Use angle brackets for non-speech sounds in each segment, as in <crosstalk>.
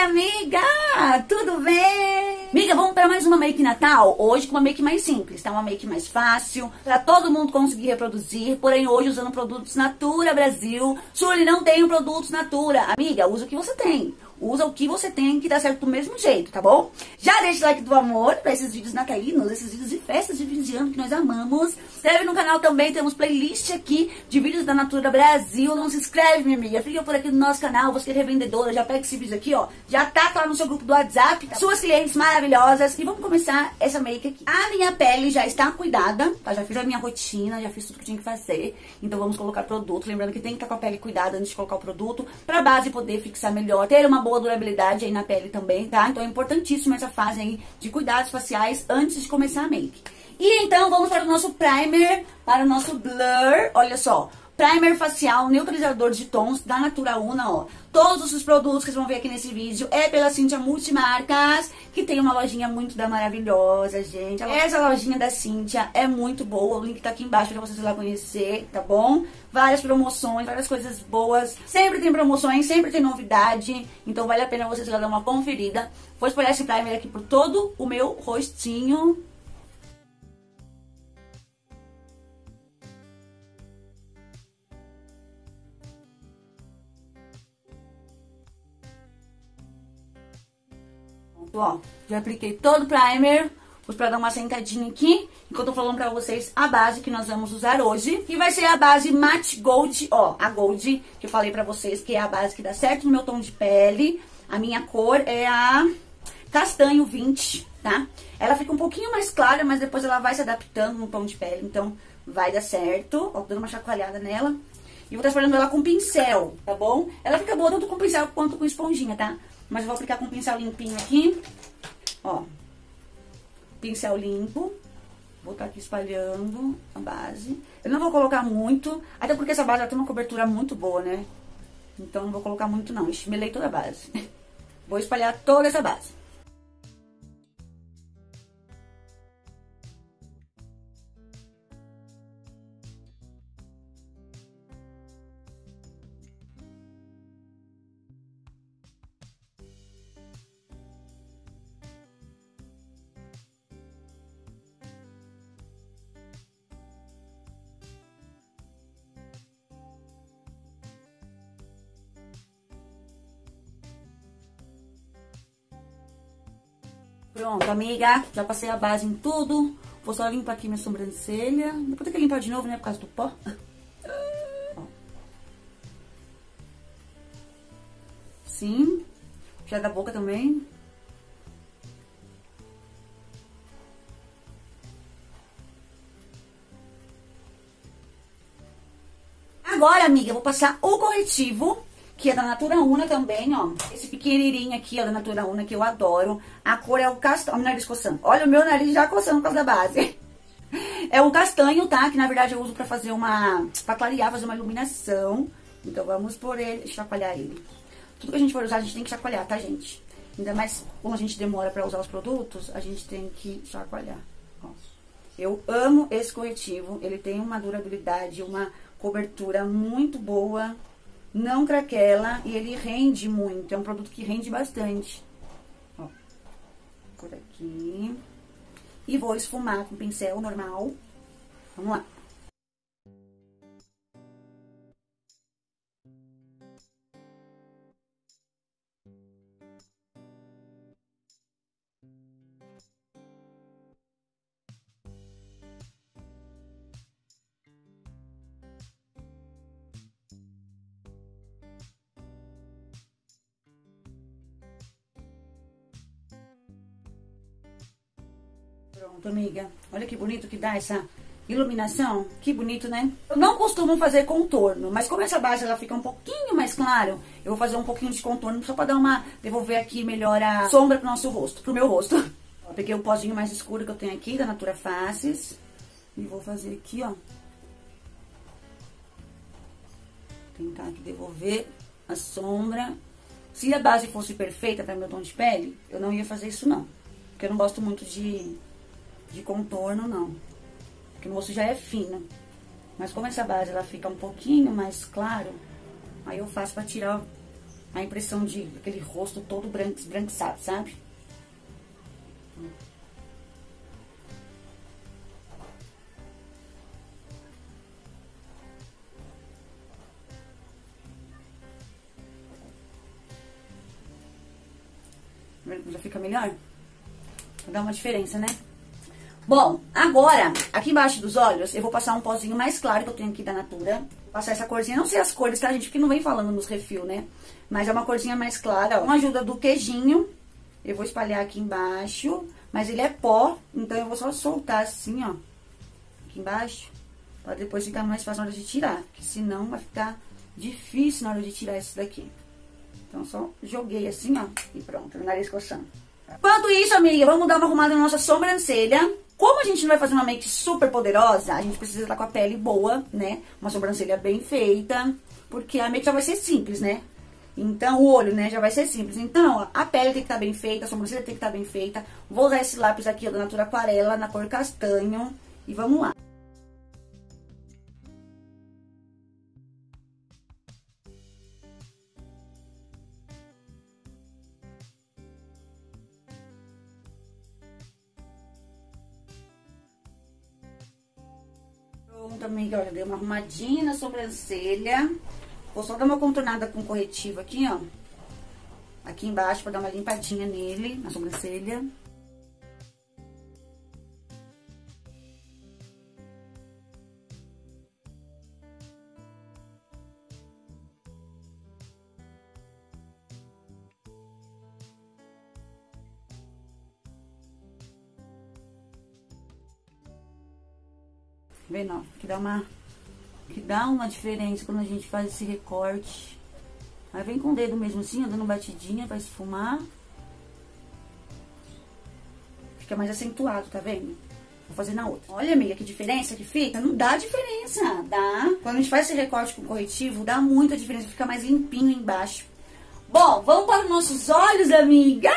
amiga! Tudo bem? Amiga, vamos para mais uma make Natal? Hoje com uma make mais simples, tá? Uma make mais fácil, para todo mundo conseguir reproduzir, porém hoje usando produtos Natura Brasil. Sully, não tenho produtos Natura. Amiga, usa o que você tem usa o que você tem que dá certo do mesmo jeito, tá bom? Já deixa o like do amor pra esses vídeos natalinos, esses vídeos de festas de fim de ano que nós amamos. Inscreve no canal também, temos playlist aqui de vídeos da Natura Brasil. Não se inscreve, minha amiga, fica por aqui no nosso canal, você que é revendedora, já pega esse vídeo aqui, ó. Já tá lá no seu grupo do WhatsApp, tá? suas clientes maravilhosas. E vamos começar essa make aqui. A minha pele já está cuidada, tá? Já fiz a minha rotina, já fiz tudo que tinha que fazer. Então vamos colocar produto, lembrando que tem que estar com a pele cuidada antes de colocar o produto, pra base poder fixar melhor, ter uma boa boa durabilidade aí na pele também, tá? Então é importantíssimo essa fase aí de cuidados faciais antes de começar a make. E então vamos para o nosso primer, para o nosso blur, olha só. Primer facial, neutralizador de tons da Natura Una, ó. Todos os produtos que vocês vão ver aqui nesse vídeo é pela Cintia Multimarcas, que tem uma lojinha muito da maravilhosa, gente. Essa lojinha da Cintia é muito boa, o link tá aqui embaixo pra vocês lá conhecer, tá bom? Várias promoções, várias coisas boas. Sempre tem promoções, sempre tem novidade, então vale a pena vocês lá dar uma conferida. Vou espalhar esse primer aqui por todo o meu rostinho, ó, já apliquei todo o primer, vou pra dar uma sentadinha aqui, enquanto eu tô falando pra vocês a base que nós vamos usar hoje, que vai ser a base Matte Gold, ó, a Gold, que eu falei pra vocês que é a base que dá certo no meu tom de pele, a minha cor é a castanho 20, tá? Ela fica um pouquinho mais clara, mas depois ela vai se adaptando no tom de pele, então vai dar certo, ó, dando uma chacoalhada nela. E vou estar trabalhando ela com pincel, tá bom? Ela fica boa tanto com pincel quanto com esponjinha, tá? Mas vou aplicar com um pincel limpinho aqui. Ó. Pincel limpo. Vou estar tá aqui espalhando a base. Eu não vou colocar muito, até porque essa base já tem uma cobertura muito boa, né? Então não vou colocar muito não. Esmelei toda a base. <laughs> Vou espalhar toda essa base. Pronto, amiga. Já passei a base em tudo. Vou só limpar aqui minha sobrancelha. Depois tem que limpar de novo, né? Por causa do pó. Sim. Já da boca também. Agora, amiga, eu vou passar o corretivo que é da Natura Una também, ó. Esse pequenininho aqui, ó, da Natura Una, que eu adoro. A cor é o castanho, ó, o nariz coçando. Olha o meu nariz já coçando por causa da base. <laughs> É o castanho, tá? Que na verdade eu uso pra fazer uma, pra clarear, fazer uma iluminação. Então vamos por ele, chacoalhar ele. Tudo que a gente for usar, a gente tem que chacoalhar, tá, gente? Ainda mais como a gente demora pra usar os produtos, a gente tem que chacoalhar. Ó. Eu amo esse corretivo, ele tem uma durabilidade, uma cobertura muito boa não craquela e ele rende muito. É um produto que rende bastante. Ó, por aqui. E vou esfumar com pincel normal. Vamos lá. Pronto, amiga. Olha que bonito que dá essa iluminação. Que bonito, né? Eu não costumo fazer contorno, mas como essa base ela fica um pouquinho mais claro, eu vou fazer um pouquinho de contorno só pra dar uma... devolver aqui melhor a sombra pro nosso rosto, pro meu rosto. Peguei o pozinho mais escuro que eu tenho aqui, da Natura Faces. E vou fazer aqui, ó. Tentar aqui devolver a sombra. Se a base fosse perfeita para meu tom de pele, eu não ia fazer isso não. Porque eu não gosto muito de de contorno, não. Porque o moço já é fino. Mas como essa base ela fica um pouquinho mais claro, aí eu faço pra tirar a impressão de aquele rosto todo branco, esbranquiçado, sabe? Já fica melhor? Dá uma diferença, né? Bom, agora, aqui embaixo dos olhos, eu vou passar um pozinho mais claro que eu tenho aqui da Natura. Passar essa corzinha, não sei as cores, tá, gente? Porque não vem falando nos refil, né? Mas é uma corzinha mais clara, ó. Com a ajuda do queijinho, eu vou espalhar aqui embaixo. Mas ele é pó, então eu vou só soltar assim, ó. Aqui embaixo. Pra depois ficar mais fácil na hora de tirar. Porque senão vai ficar difícil na hora de tirar isso daqui. Então, só joguei assim, ó. E pronto, o nariz coçando. Enquanto isso, amiga, vamos dar uma arrumada na nossa sobrancelha. Como a gente não vai fazer uma make super poderosa, a gente precisa estar com a pele boa, né? Uma sobrancelha bem feita, porque a make já vai ser simples, né? Então, o olho, né, já vai ser simples. Então, a pele tem que estar bem feita, a sobrancelha tem que estar bem feita. Vou usar esse lápis aqui, ó, da Natura Aquarela, na cor castanho. E vamos lá. Amiga, olha, dei uma arrumadinha na sobrancelha. Vou só dar uma contornada com corretivo aqui, ó. Aqui embaixo, pra dar uma limpadinha nele, na sobrancelha. Vendo, ó, que dá uma, que dá uma diferença quando a gente faz esse recorte. Aí vem com o dedo mesmo assim, dando batidinha pra esfumar. Fica mais acentuado, tá vendo? Vou fazer na outra. Olha, amiga, que diferença que fica. Não dá diferença, dá. Quando a gente faz esse recorte com corretivo, dá muita diferença. Fica mais limpinho embaixo. Bom, vamos para os nossos olhos, amiga.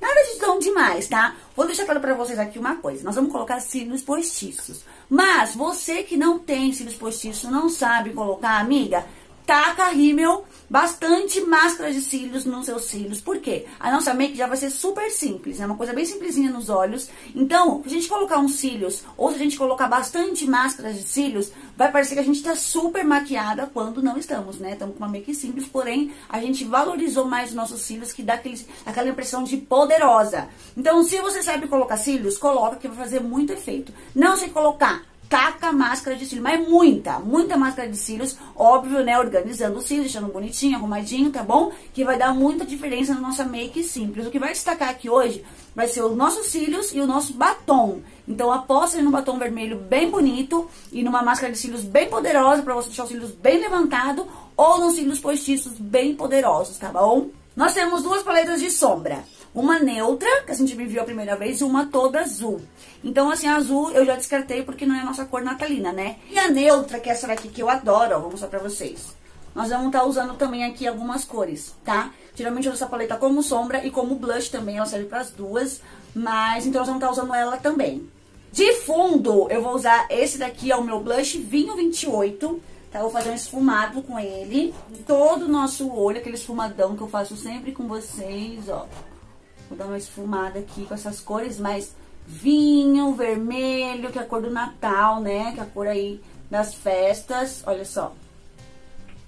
Nada de tão demais, tá? Vou deixar claro pra vocês aqui uma coisa. Nós vamos colocar cílios postiços. Mas você que não tem cílios postiços, não sabe colocar, amiga, taca rímel, bastante máscara de cílios nos seus cílios. Por quê? A nossa make já vai ser super simples, é uma coisa bem simplesinha nos olhos. Então, se a gente colocar uns cílios, ou se a gente colocar bastante máscara de cílios, vai parecer que a gente tá super maquiada quando não estamos, né? Estamos com uma make simples, porém, a gente valorizou mais os nossos cílios, que dá aquele, aquela impressão de poderosa. Então, se você sabe colocar cílios, coloca que vai fazer muito efeito. Não se colocar taca máscara de cílios, mas muita, muita máscara de cílios, óbvio, né, organizando os cílios, deixando bonitinho, arrumadinho, tá bom? Que vai dar muita diferença na nossa make simples. O que vai destacar aqui hoje vai ser os nossos cílios e o nosso batom. Então aposta no batom vermelho bem bonito e numa máscara de cílios bem poderosa para você deixar os cílios bem levantado ou nos cílios postiços bem poderosos, tá bom? Nós temos duas paletas de sombra. Uma neutra, que a gente me viu a primeira vez, e uma toda azul. Então, assim, a azul eu já descartei porque não é a nossa cor natalina, né? E a neutra, que é essa daqui que eu adoro, ó, vou mostrar pra vocês. Nós vamos estar tá usando também aqui algumas cores, tá? Geralmente eu uso essa paleta como sombra e como blush também, ela serve pras duas. Mas, então nós vamos estar tá usando ela também. De fundo, eu vou usar esse daqui, é o meu blush Vinho 28, tá? Vou fazer um esfumado com ele. Todo o nosso olho, aquele esfumadão que eu faço sempre com vocês, ó. Vou dar uma esfumada aqui com essas cores mais vinho, vermelho, que é a cor do Natal, né? Que é a cor aí das festas. Olha só.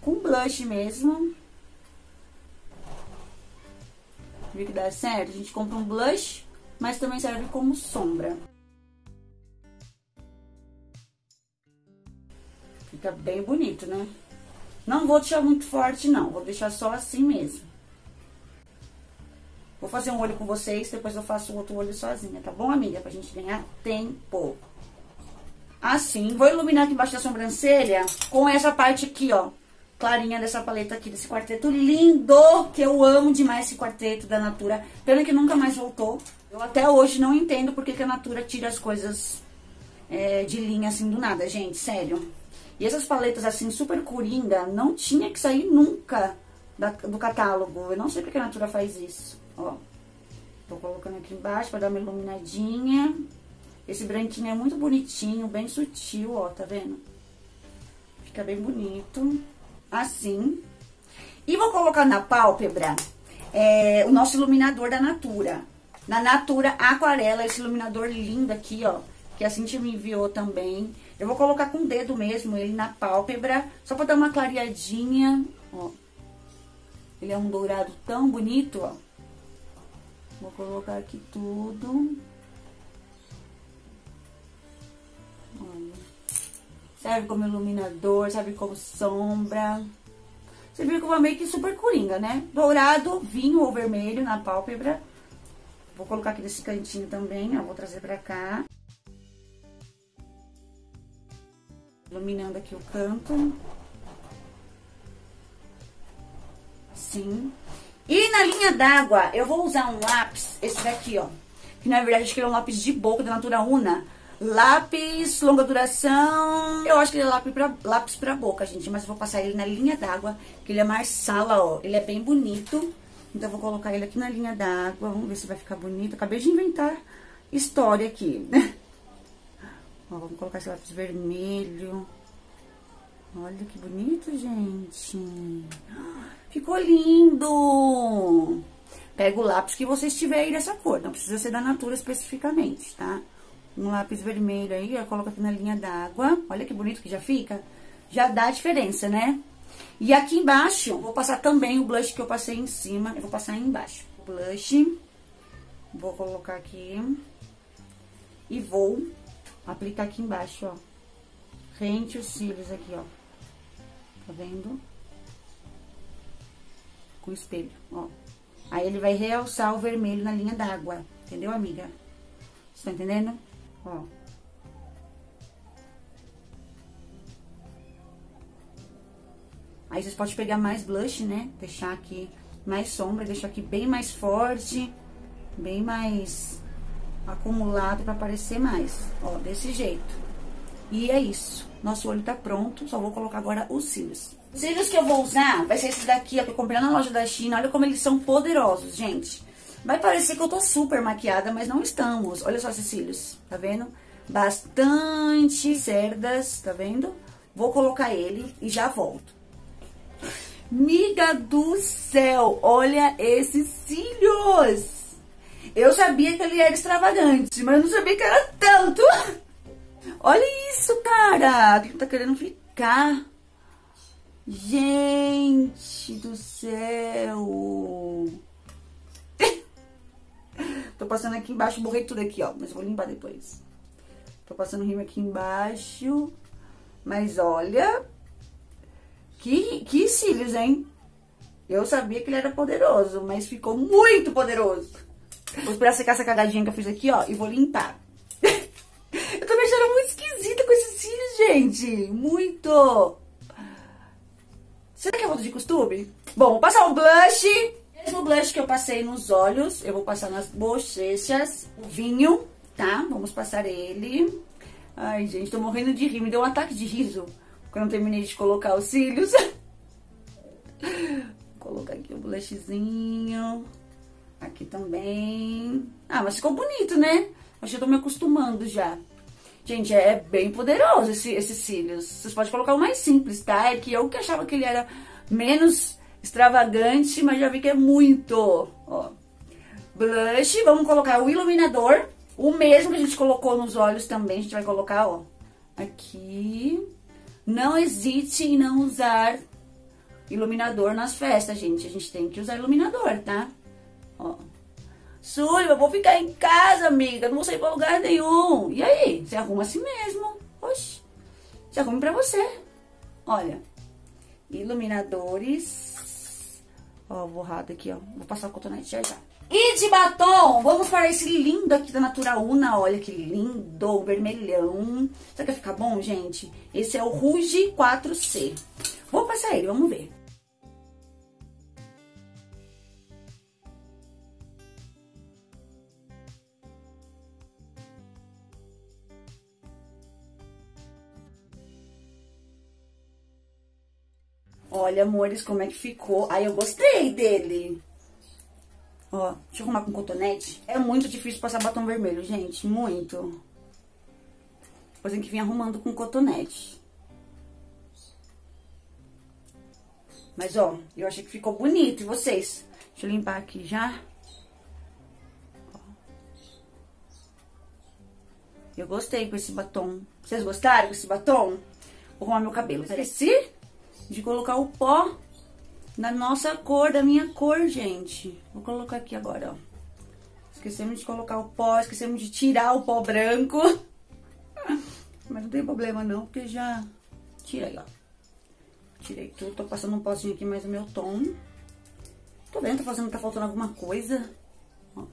Com blush mesmo. Viu que dá certo? A gente compra um blush, mas também serve como sombra. Fica bem bonito, né? Não vou deixar muito forte, não. Vou deixar só assim mesmo. Fazer um olho com vocês, depois eu faço o outro olho sozinha, tá bom, amiga? Pra gente ganhar tempo. Assim, vou iluminar aqui embaixo da sobrancelha com essa parte aqui, ó. Clarinha dessa paleta aqui, desse quarteto lindo, que eu amo demais esse quarteto da Natura. Pena que nunca mais voltou. Eu até hoje não entendo porque que a Natura tira as coisas é, de linha assim do nada, gente, sério. E essas paletas assim, super coringa, não tinha que sair nunca da, do catálogo. Eu não sei porque a Natura faz isso. Ó, tô colocando aqui embaixo pra dar uma iluminadinha. Esse branquinho é muito bonitinho, bem sutil, ó, tá vendo? Fica bem bonito. Assim. E vou colocar na pálpebra é, o nosso iluminador da Natura. Na Natura Aquarela, esse iluminador lindo aqui, ó. Que a Cintia me enviou também. Eu vou colocar com o dedo mesmo ele na pálpebra, só pra dar uma clareadinha, ó. Ele é um dourado tão bonito, ó. Vou colocar aqui tudo. Olha. Serve como iluminador, serve como sombra. Você viu que uma make super coringa, né? Dourado, vinho ou vermelho na pálpebra. Vou colocar aqui nesse cantinho também, ó. Vou trazer pra cá. Iluminando aqui o canto. Assim. E na linha d'água, eu vou usar um lápis, esse daqui, ó. Que na verdade acho que ele é um lápis de boca da Natura Una. Lápis, longa duração. Eu acho que ele é lápis pra, lápis pra boca, gente. Mas eu vou passar ele na linha d'água, que ele é marsala, ó. Ele é bem bonito. Então, eu vou colocar ele aqui na linha d'água. Vamos ver se vai ficar bonito. Acabei de inventar história aqui, né? <laughs> Ó, vamos colocar esse lápis vermelho. Olha que bonito, gente. Ficou lindo! Pega o lápis que você estiver aí dessa cor. Não precisa ser da Natura especificamente, tá? Um lápis vermelho aí, ó, coloca aqui na linha d'água. Olha que bonito que já fica. Já dá a diferença, né? E aqui embaixo, vou passar também o blush que eu passei em cima. Eu vou passar embaixo. Blush. Vou colocar aqui. E vou aplicar aqui embaixo, ó. Rente os cílios aqui, ó. Tá vendo? Com o espelho, ó. Aí ele vai realçar o vermelho na linha d'água. Entendeu, amiga? Você tá entendendo? Ó. Aí vocês podem pegar mais blush, né? Deixar aqui mais sombra, deixar aqui bem mais forte, bem mais acumulado pra aparecer mais. Ó, desse jeito. E é isso. Nosso olho tá pronto, só vou colocar agora os cílios. Os cílios que eu vou usar vai ser esses daqui, ó, que eu comprei na loja da China. Olha como eles são poderosos, gente. Vai parecer que eu tô super maquiada, mas não estamos. Olha só esses cílios, tá vendo? Bastante cerdas, tá vendo? Vou colocar ele e já volto. Miga do céu, olha esses cílios! Eu sabia que ele era extravagante, mas eu não sabia que era tanto. <laughs> Olha isso, cara! O que tá querendo ficar? Gente do céu! <laughs> Tô passando aqui embaixo, borrei tudo aqui, ó. Mas vou limpar depois. Tô passando rima aqui embaixo. Mas olha... Que, que cílios, hein? Eu sabia que ele era poderoso, mas ficou muito poderoso. Vou esperar secar essa cagadinha que eu fiz aqui, ó, e vou limpar. <laughs> eu tô me achando muito esquisita com esses cílios, gente. Muito. Será que é falta de costume? Bom, vou passar um blush mesmo blush que eu passei nos olhos, eu vou passar nas bochechas, o vinho, tá? Vamos passar ele. Ai, gente, tô morrendo de rir, me deu um ataque de riso quando eu terminei de colocar os cílios. Vou <laughs> colocar aqui o blushzinho. Aqui também. Ah, mas ficou bonito, né? Acho que eu tô me acostumando já. Gente, é bem poderoso esse, esses cílios. Vocês podem colocar o mais simples, tá? É que eu que achava que ele era menos extravagante, mas já vi que é muito. Ó. Blush, vamos colocar o iluminador, o mesmo que a gente colocou nos olhos também, a gente vai colocar, ó, aqui. Não hesite em não usar iluminador nas festas, gente. A gente tem que usar iluminador, tá? Ó. Súlia, eu vou ficar em casa, amiga. Não vou sair pra lugar nenhum. E aí? Você arruma assim mesmo. Oxi. Você arruma pra você. Olha. Iluminadores. Ó, borrado aqui, ó. Vou passar o cotonete já já. E de batom, vamos para esse lindo aqui da Natura Una. Olha que lindo, vermelhão. Será que vai ficar bom, gente? Esse é o Rouge 4C. Vou passar ele, vamos ver. Olha, amores, como é que ficou. Ai, eu gostei dele. Ó, deixa eu arrumar com cotonete. É muito difícil passar batom vermelho, gente. Muito. Depois tem que vir arrumando com cotonete. Mas, ó, eu achei que ficou bonito. E vocês? Deixa eu limpar aqui já. Eu gostei com esse batom. Vocês gostaram desse batom? Vou arrumar meu cabelo. Esqueci de colocar o pó na nossa cor, da minha cor, gente. Vou colocar aqui agora, ó. Esquecemos de colocar o pó, esquecemos de tirar o pó branco. <laughs> Mas não tem problema não, porque já tirei, ó. Tirei tudo, tô passando um pozinho aqui mais no meu tom. Tô vendo, tá fazendo, tá faltando alguma coisa. Ó.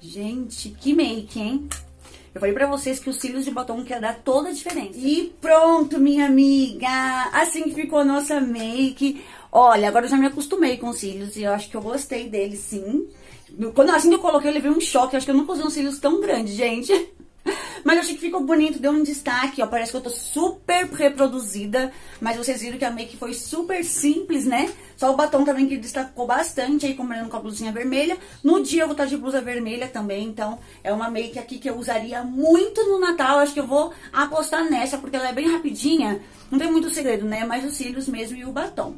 Gente, que make, hein? Eu falei pra vocês que os cílios de batom quer dar toda a diferença. E pronto, minha amiga! Assim que ficou a nossa make. Olha, agora eu já me acostumei com os cílios e eu acho que eu gostei deles, sim. Quando assim que eu coloquei, eu levei um choque. Eu acho que eu nunca usei uns cílios tão grandes, gente. Mas eu achei que ficou bonito, deu um destaque, ó. Parece que eu tô super reproduzida. Mas vocês viram que a make foi super simples, né? Só o batom também que destacou bastante aí, combinando com a blusinha vermelha. No dia eu vou estar de blusa vermelha também, então é uma make aqui que eu usaria muito no Natal. Acho que eu vou apostar nessa, porque ela é bem rapidinha. Não tem muito segredo, né? Mais os cílios mesmo e o batom.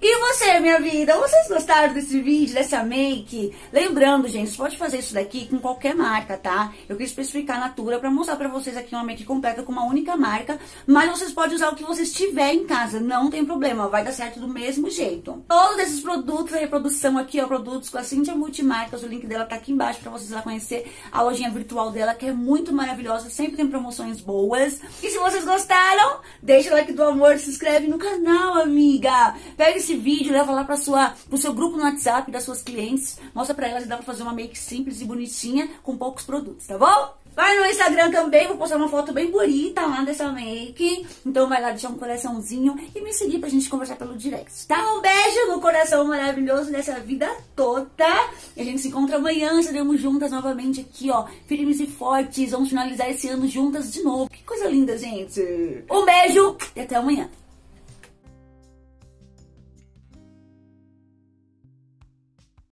E você, minha vida? Vocês gostaram desse vídeo, dessa make? Lembrando, gente, você pode fazer isso daqui com qualquer marca, tá? Eu quis especificar a Natura pra mostrar pra vocês aqui uma make completa com uma única marca. Mas vocês podem usar o que vocês tiverem em casa, não tem problema. Vai dar certo do mesmo jeito. Todos esses produtos, a reprodução aqui, ó, produtos com a Cintia Multimarcas. O link dela tá aqui embaixo pra vocês lá conhecer a lojinha virtual dela, que é muito maravilhosa. Sempre tem promoções boas. E se vocês gostaram, deixa o like do amor, se inscreve no canal, amiga. Pega esse vídeo, leva lá pra sua, pro seu grupo no WhatsApp das suas clientes. Mostra pra elas e dá pra fazer uma make simples e bonitinha com poucos produtos, tá bom? Vai no Instagram também, vou postar uma foto bem bonita lá dessa make. Então vai lá deixar um coraçãozinho e me seguir pra gente conversar pelo direct, tá? Um beijo no coração maravilhoso dessa vida toda. E a gente se encontra amanhã, estaremos juntas novamente aqui, ó, firmes e fortes. Vamos finalizar esse ano juntas de novo. Que coisa linda, gente. Um beijo e até amanhã.